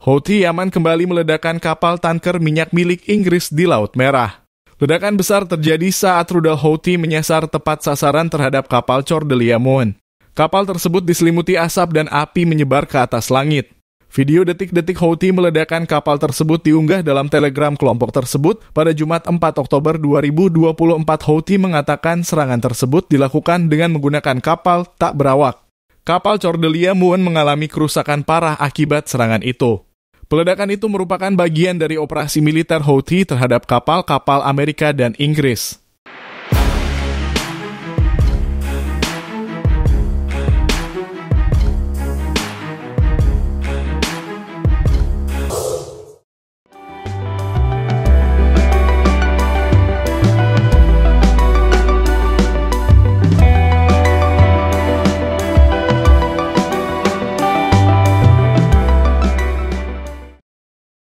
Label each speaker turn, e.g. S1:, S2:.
S1: Houthi Yaman kembali meledakkan kapal tanker minyak milik Inggris di Laut Merah. Ledakan besar terjadi saat rudal Houthi menyasar tepat sasaran terhadap kapal Cordelia Moon. Kapal tersebut diselimuti asap dan api menyebar ke atas langit. Video detik-detik Houthi meledakkan kapal tersebut diunggah dalam telegram kelompok tersebut pada Jumat 4 Oktober 2024 Houthi mengatakan serangan tersebut dilakukan dengan menggunakan kapal tak berawak. Kapal Cordelia Moon mengalami kerusakan parah akibat serangan itu. Peledakan itu merupakan bagian dari operasi militer Houthi terhadap kapal-kapal Amerika dan Inggris.